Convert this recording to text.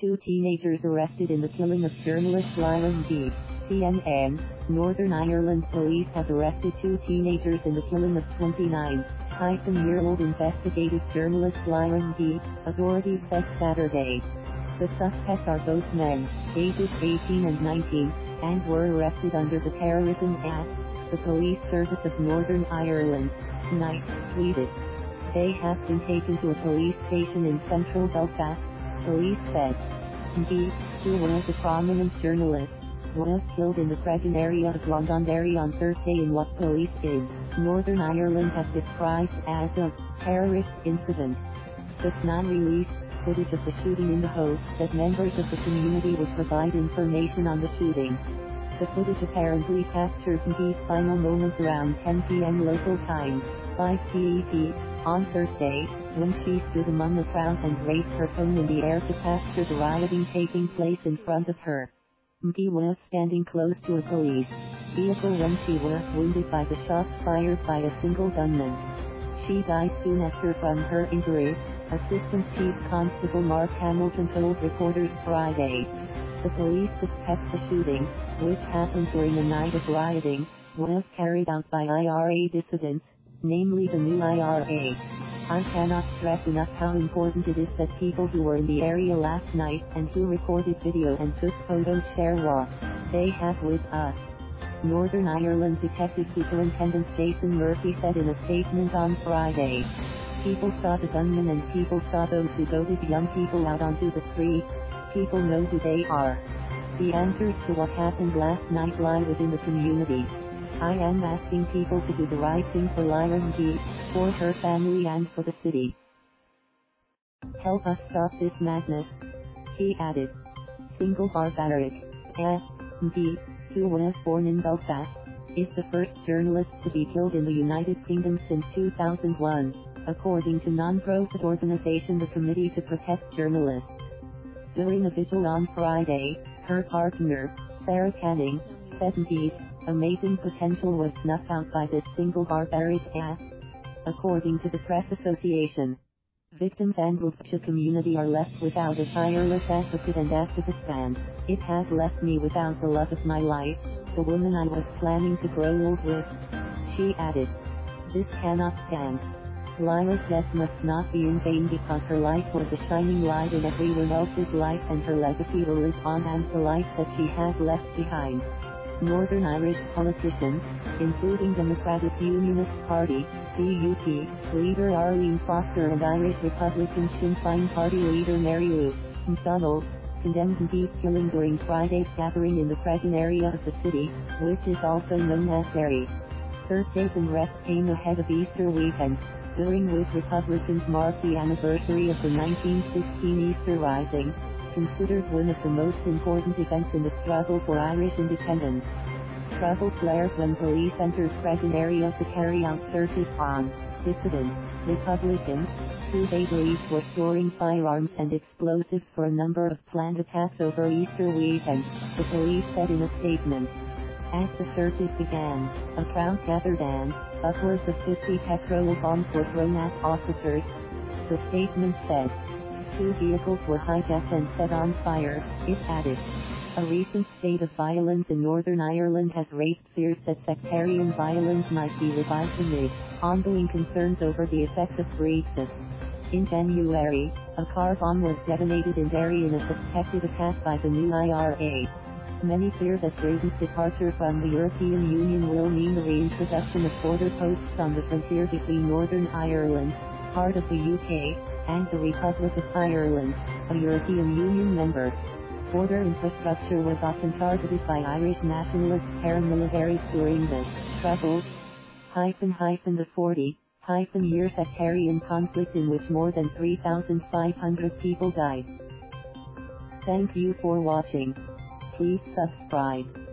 Two teenagers arrested in the killing of journalist Lyra Deep. CNN, Northern Ireland police have arrested two teenagers in the killing of 29-year-old investigative journalist Lyra Deep, authorities said Saturday. The suspects are both men, ages 18 and 19, and were arrested under the Terrorism Act, the Police Service of Northern Ireland, tonight, tweeted. They have been taken to a police station in central Belfast, police said. He, who was a prominent journalist, was killed in the Creggan area of Londonderry on Thursday in what police in Northern Ireland have described as a terrorist incident. The PSNI released footage of the shooting in the hope that members of the community would provide information on the shooting. The footage apparently captured McKee's final moments around 10 p.m. local time, 5 CET, on Thursday, when she stood among the crowd and raised her phone in the air to capture the rioting taking place in front of her. McKee was standing close to a police vehicle when she was wounded by the shots fired by a single gunman. She died soon after from her injuries, Assistant Chief Constable Mark Hamilton told reporters Friday. The police suspect the shooting, which happened during a night of rioting, was carried out by IRA dissidents, namely the new IRA. I cannot stress enough how important it is that people who were in the area last night and who recorded video and took photos share what they have with us. Northern Ireland Detective Superintendent Jason Murphy said in a statement on Friday. People saw the gunmen and people saw those who goaded young people out onto the streets. People know who they are. The answers to what happened last night lie within the community. I am asking people to do the right thing for Lyra McKee, for her family and for the city. Help us stop this madness. He added. Single barbaric. S. Eh, McKee, who was born in Belfast, is the first journalist to be killed in the United Kingdom since 2001, according to non-profit organization the Committee to Protect Journalists. During a vigil on Friday, her partner, Sarah Canning, said McKee's amazing potential was snuffed out by this single barbaric act. According to the Press Association, victims and the community are left without a tireless advocate and activist and it has left me without the love of my life, the woman I was planning to grow old with. She added. This cannot stand. Lyra's death must not be in vain because her life was a shining light in everyone else's life and her legacy will live on and the life that she has left behind. Northern Irish politicians, including Democratic Unionist Party, DUP, leader Arlene Foster and Irish Republican Sinn Féin Party leader Mary Lou McDonald, condemned McKee's killing during Friday's gathering in the Creggan area of the city, which is also known as Derry. Thursday's unrest came ahead of Easter weekend, during which Republicans marked the anniversary of the 1916 Easter Rising, considered one of the most important events in the struggle for Irish independence. Trouble flared when police entered Creggan area to carry out searches on dissidents, Republicans, who they believed were storing firearms and explosives for a number of planned attacks over Easter weekend, the police said in a statement. As the searches began, a crowd gathered and, upwards of 50 petrol bombs were thrown at officers. The statement said. Two vehicles were hijacked and set on fire, it added. A recent state of violence in Northern Ireland has raised fears that sectarian violence might be revived amid ongoing concerns over the effects of Brexit. In January, a car bomb was detonated in Derry in a suspected attack by the new IRA. Many fear that Britain's departure from the European Union will mean the reintroduction of border posts on the frontier between Northern Ireland, part of the UK, and the Republic of Ireland, a European Union member. Border infrastructure was often targeted by Irish nationalist paramilitaries during the Troubles, hyphen hyphen the 40, hyphen year sectarian conflict in which more than 3,500 people died. Thank you for watching. Please subscribe.